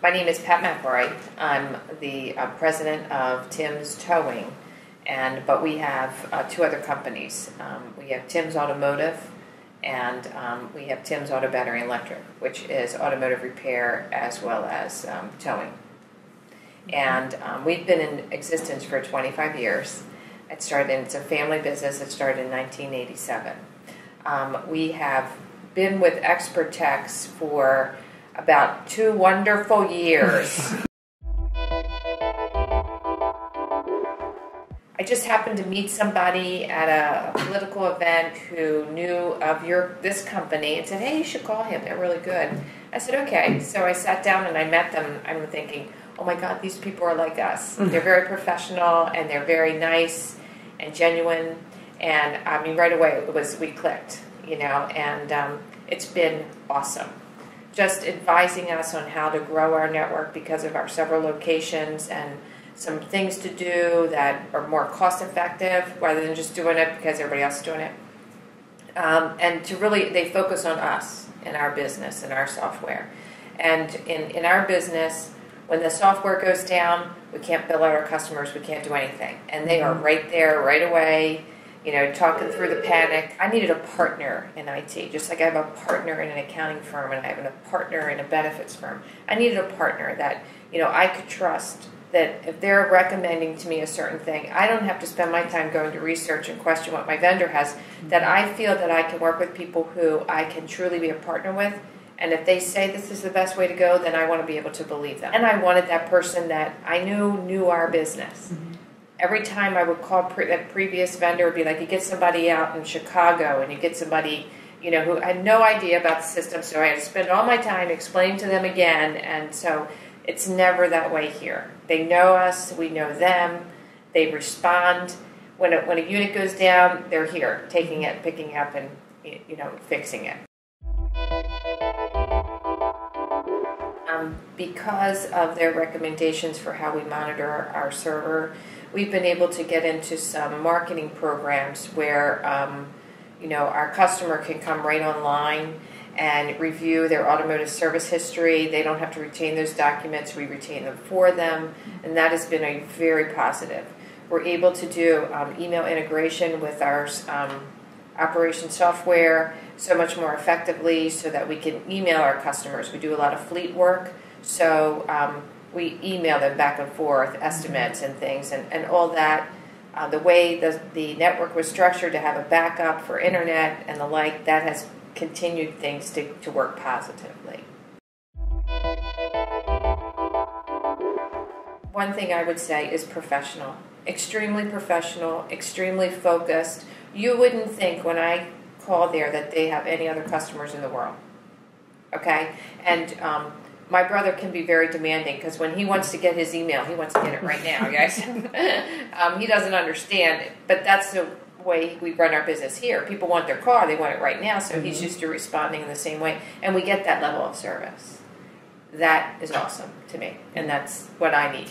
My name is Pat McElroy. I'm the uh, president of Tim's Towing, and but we have uh, two other companies. Um, we have Tim's Automotive, and um, we have Tim's Auto Battery Electric, which is automotive repair as well as um, towing. And um, we've been in existence for 25 years. It started. It's a family business. It started in 1987. Um, we have been with Xpertechs for about two wonderful years. I just happened to meet somebody at a political event who knew of your this company and said, "Hey, you should call him. They're really good." I said, "Okay." So I sat down and I met them. I'm thinking, "Oh my God, these people are like us. They're very professional and they're very nice and genuine." And I mean, right away it was we clicked, you know, and um, it's been awesome just advising us on how to grow our network because of our several locations and some things to do that are more cost effective rather than just doing it because everybody else is doing it. Um, and to really, they focus on us and our business and our software. And in, in our business, when the software goes down, we can't bill out our customers, we can't do anything. And they are mm-hmm. right there, right away you know, talking through the panic. I needed a partner in IT, just like I have a partner in an accounting firm and I have a partner in a benefits firm. I needed a partner that, you know, I could trust that if they're recommending to me a certain thing, I don't have to spend my time going to research and question what my vendor has. That I feel that I can work with people who I can truly be a partner with. And if they say this is the best way to go, then I want to be able to believe them. And I wanted that person that I knew knew our business. Mm-hmm every time I would call pre- that previous vendor, would be like, you get somebody out in Chicago and you get somebody, you know, who had no idea about the system. So I had to spend all my time explaining to them again. And so it's never that way here. They know us, we know them, they respond. When a, when a unit goes down, they're here, taking it, picking up, and you know, fixing it. Um, because of their recommendations for how we monitor our server, we've been able to get into some marketing programs where um, you know our customer can come right online and review their automotive service history. They don't have to retain those documents; we retain them for them, and that has been a very positive. We're able to do um, email integration with our um, operation software so much more effectively, so that we can email our customers. We do a lot of fleet work, so um, we email them back and forth estimates and things and, and all that. Uh, the way the, the network was structured to have a backup for internet and the like, that has continued things to, to work positively. One thing I would say is professional. Extremely professional, extremely focused. You wouldn't think when I call there that they have any other customers in the world. Okay? And um, my brother can be very demanding because when he wants to get his email, he wants to get it right now, guys. um, he doesn't understand, it, but that's the way we run our business here. People want their car, they want it right now, so mm-hmm. he's used to responding in the same way, and we get that level of service. That is awesome to me, and that's what I need.